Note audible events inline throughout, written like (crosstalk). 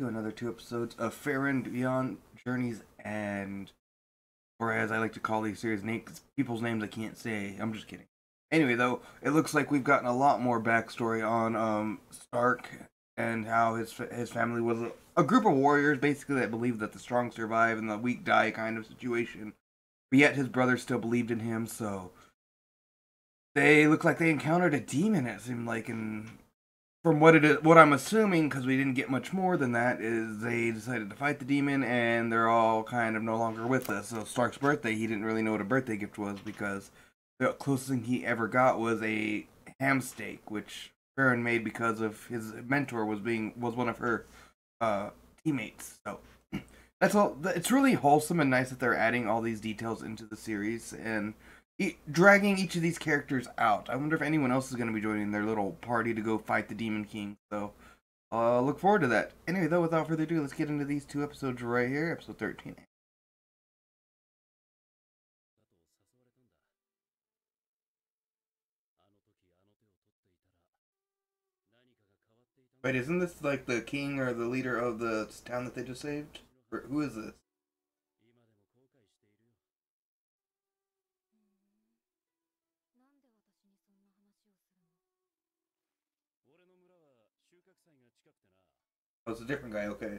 to another two episodes of Frieren Beyond Journey's End, or as I like to call these series, names, people's names I can't say. I'm just kidding. Anyway, though, it looks like we've gotten a lot more backstory on um, Stark and how his his family was a, a group of warriors, basically that believed that the strong survive and the weak die kind of situation. But yet his brother still believed in him, so they look like they encountered a demon. It seemed like, and from what it is, what I'm assuming, because we didn't get much more than that, is they decided to fight the demon, and they're all kind of no longer with us. So Stark's birthday, he didn't really know what a birthday gift was because the closest thing he ever got was a ham steak, which Frieren made because of his mentor was being was one of her uh, teammates. So (clears throat) that's all. It's really wholesome and nice that they're adding all these details into the series and dragging each of these characters out. I wonder if anyone else is going to be joining their little party to go fight the Demon King. So uh, look forward to that. Anyway, though, without further ado, let's get into these two episodes right here. Episode thirteen. Wait, isn't this like the king or the leader of the town that they just saved? Or who is this? Oh, it's a different guy, okay.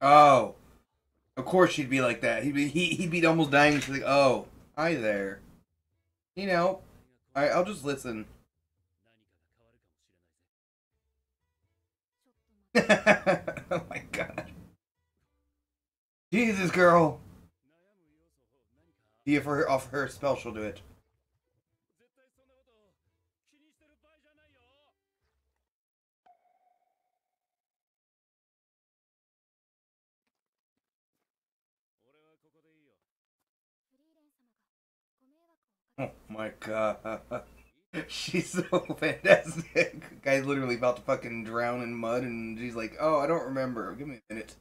Oh. Of course she'd be like that. He'd be he, he'd be almost dying. She's like, "Oh, hi there." You know, I I'll just listen. (laughs) oh my god. Jesus, girl. See if her off her spell, she'll do it. Oh my god. (laughs) She's so (laughs) fantastic. Guy's literally about to fucking drown in mud and she's like, oh, I don't remember. Give me a minute.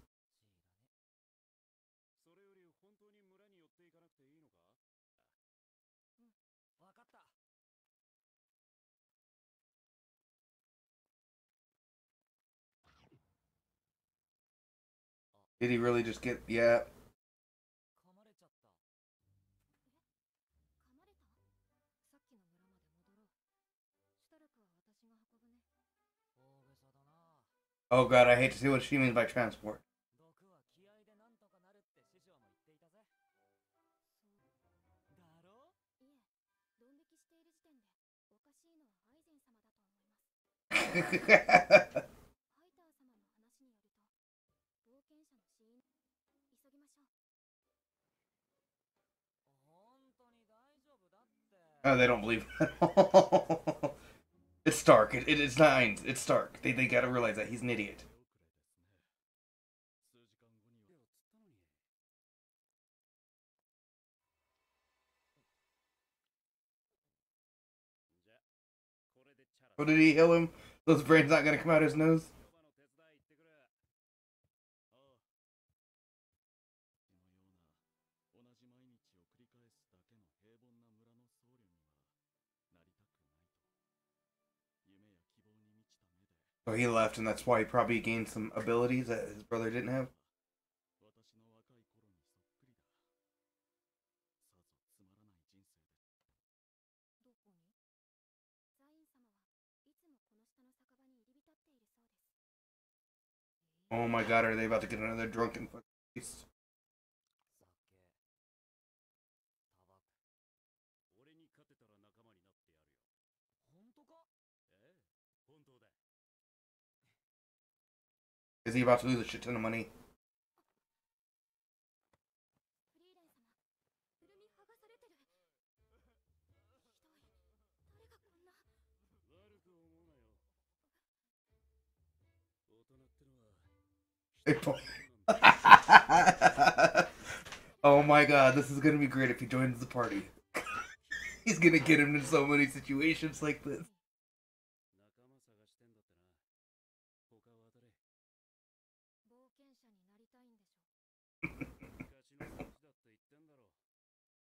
Did he really just get, yeah. Oh god, I hate to see what she means by transport. (laughs) oh, they don't believe. (laughs) It's Stark. It, it, it's not It's Stark. They, they gotta realize that he's an idiot. What did he heal him? Those brains not gonna come out his nose? So he left, and that's why he probably gained some abilities that his brother didn't have. Oh my god, are they about to get another drunken feast? Is he about to lose a shit ton of money? (laughs) oh my god, this is gonna be great if he joins the party. (laughs) He's gonna get him in so many situations like this.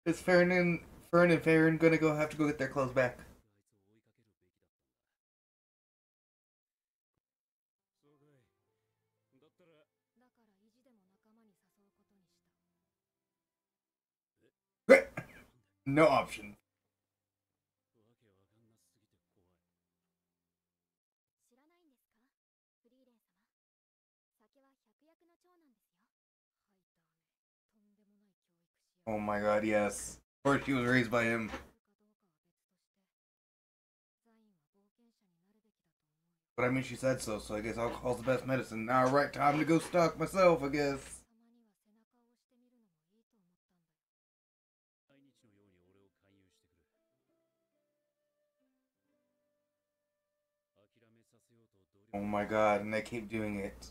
Is Fern and Fern and Frieren gonna go have to go get their clothes back? no option. Oh my god, yes. Of course she was raised by him. But I mean, she said so, so I guess alcohol's the best medicine. Alright, time to go stock myself, I guess. Oh my god, and they keep doing it.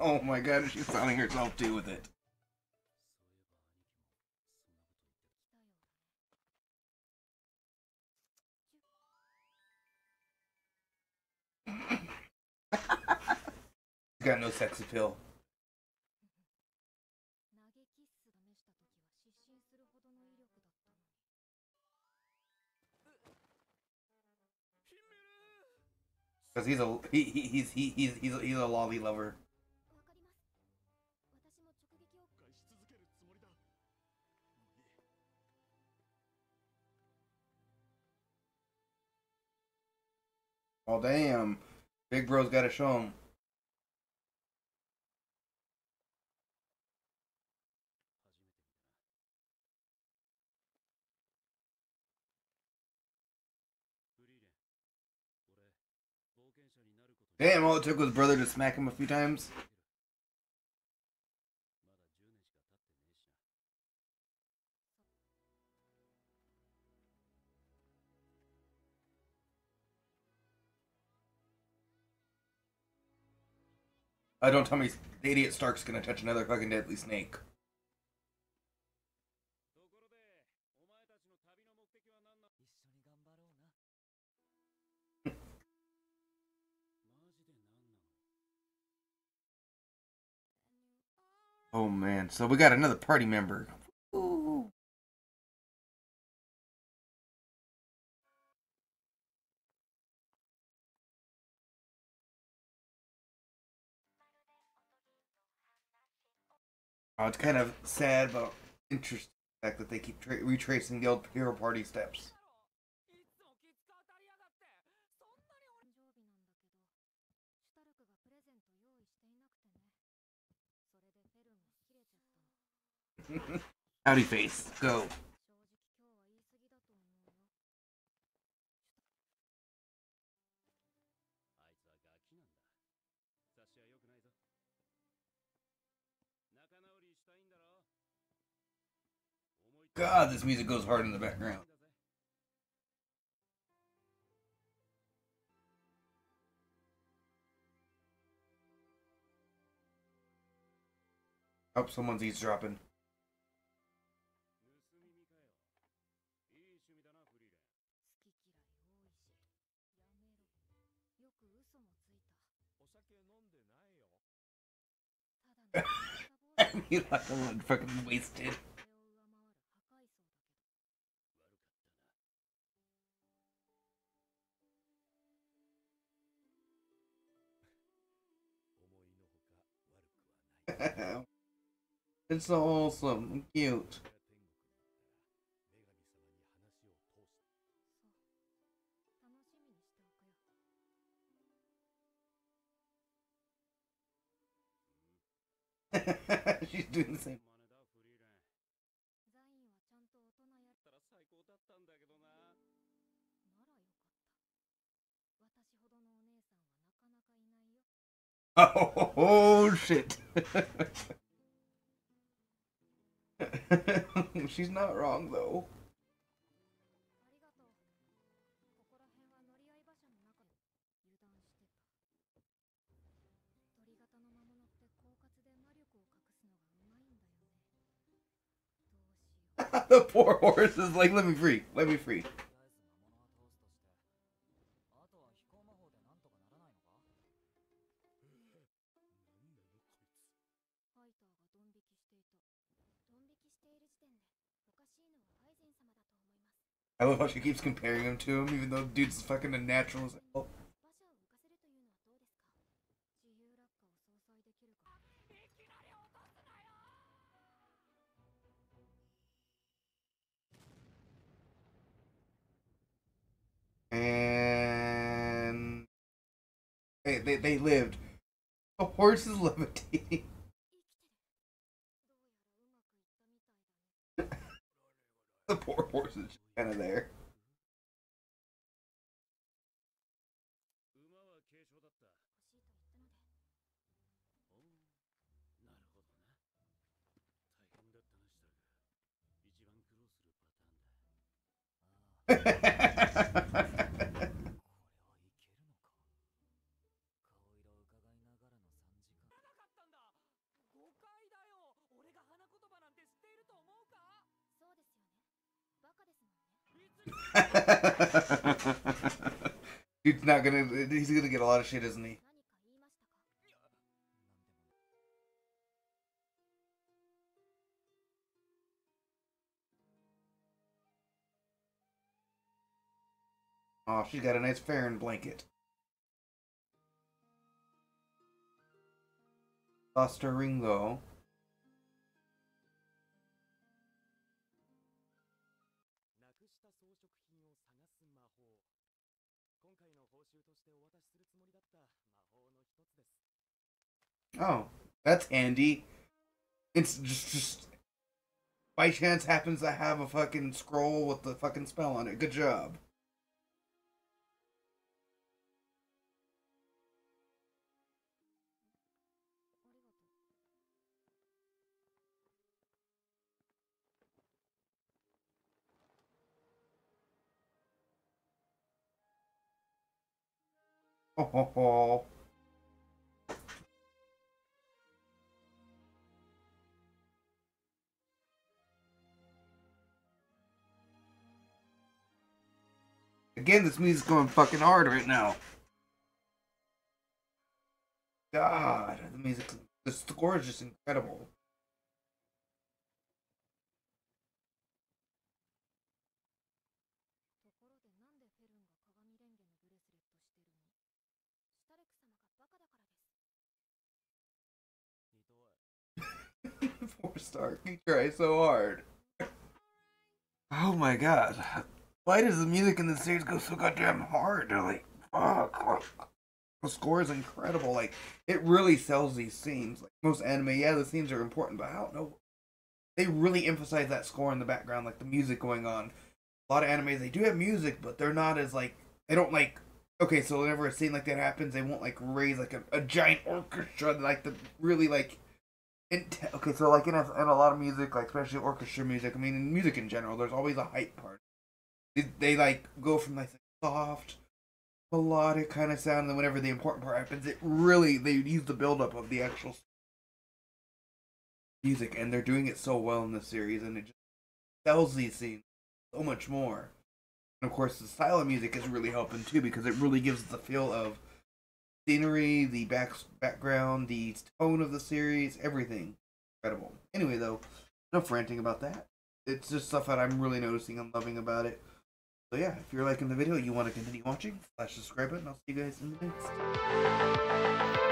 (laughs) oh my god, she's selling herself too with it. He's got no sex appeal. Cause he's a he, he he's he, he's he's he's a lolly lover. Oh, damn. Big bro's got to show him. Damn, all it took was brother to smack him a few times. Oh, don't tell me the idiot Stark's gonna touch another fucking deadly snake. (laughs) oh man, so we got another party member. Oh, it's kind of sad but interesting the fact that they keep retracing the old hero party steps. (laughs) Howdy face, go. God, this music goes hard in the background. Oh, someone's eavesdropping. (laughs) you like a fucking wasted. It's so wholesome and cute. (laughs) She's doing the same. Oh, (laughs) oh, oh shit. (laughs) (laughs) She's not wrong, though. (laughs) the poor horse is like, let me free, let me free. I love how she keeps comparing him to him, even though dude's fucking a natural as hell. And they, they, they lived. A horse is levitating. (laughs) The poor horse is kind of there. (laughs) He's not gonna. He's gonna get a lot of shit, isn't he? Oh, she's got a nice Frieren blanket. Buster Ringo. ring though. Oh, that's handy. It's just, just by chance happens to have a fucking scroll with the fucking spell on it. Good job. Oh, ho, ho. again, this music's going fucking hard right now. God, the music, the score is just incredible. (laughs) Four star, he tried so hard. Oh my god. Why does the music in the series go so goddamn hard? They're Like, fuck. The score is incredible. Like, it really sells these scenes. Like, most anime, yeah, the scenes are important, but I don't know. They really emphasize that score in the background, like the music going on. A lot of animes, they do have music, but they're not as, like, they don't, like, okay, so whenever a scene like that happens, they won't, like, raise, like, a, a giant orchestra, like, the really, like, okay, so like in a, in a lot of music, like especially orchestra music, I mean in music in general, there's always a hype part. They, they like go from like soft, melodic kind of sound, and then whenever the important part happens, it really they use the buildup of the actual music, and they're doing it so well in this series, and it just sells these scenes so much more. And of course, the style of music is really helping too because it really gives the feel of scenery, the back background, the tone of the series, everything. Incredible. Anyway, though, enough ranting about that. It's just stuff that I'm really noticing and loving about it. So yeah, if you're liking the video, you want to continue watching, slash subscribe button. I'll see you guys in the next.